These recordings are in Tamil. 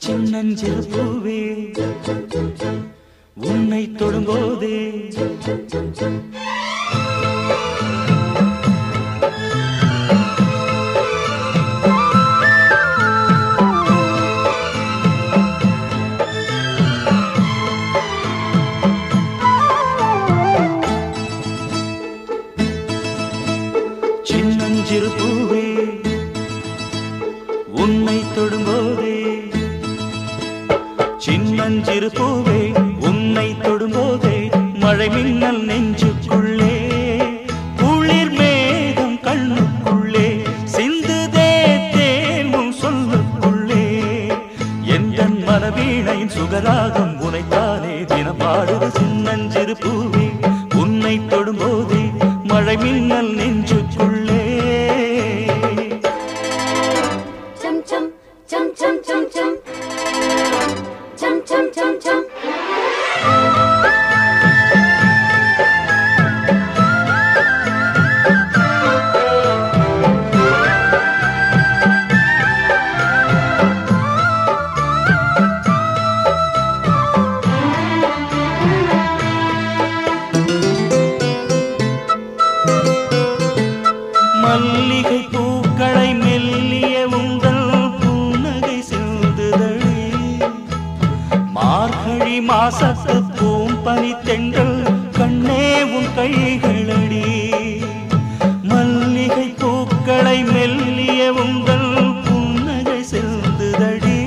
சின்னஞ்சிறு பூவே உன்னை தொடும்போதே உன்னை தொடும்போதே சின்னஞ்சிறு பூவே உன்னை தொடும்போதே மழை மின்னல் நெஞ்சுக்குள்ளே குளிர் மேகம் கண்ணுக்குள்ளே சிந்துதே தேனும் சொல்லுக்குள்ளே எந்த மனவீணையின் சுகராகம் உனைத்தானே தினம் பாடுது சின்னஞ்சிறு பூவே உன்னை தொடும்போதே மழை மின்னல் மல்லிகை பூக்களை மெல்லிய உங்கள் பூநகை செல்துதழே மார்கழி மாசத்து பூம்பனி தெண்டல் கண்ணே உன் கைகளடி. மல்லிகை பூக்களை மெல்லிய உங்கள் புன்னகை செல்துதடி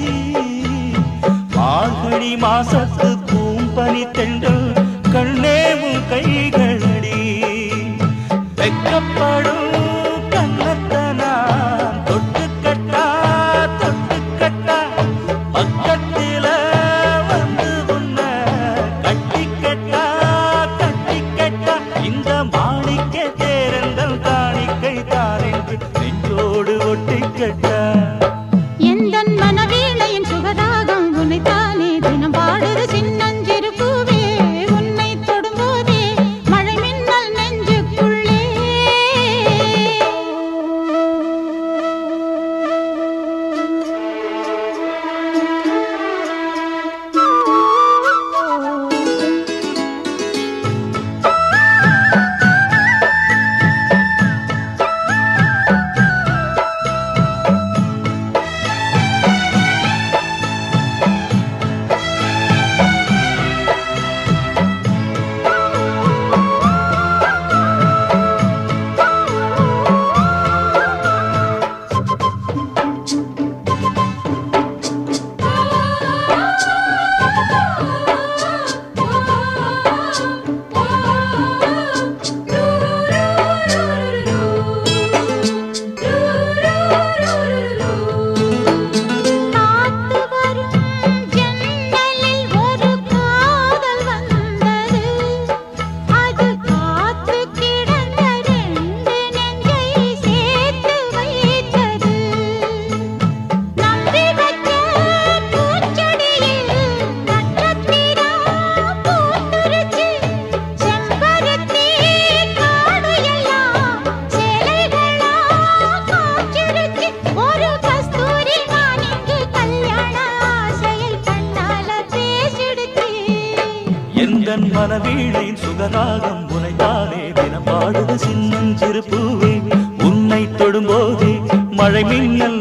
மார்கழி மாசத்து பூம்பனி தெண்டல் கண்ணே உன் கைகளடி. வெக்கப்ப இந்த மா எந்தன் மனவீழை சுகராகம் உனைத்தானே தினம் பாடுது சின்னஞ்சிறு பூவே. உன்னை தொடும்போதே மழை மின்னல்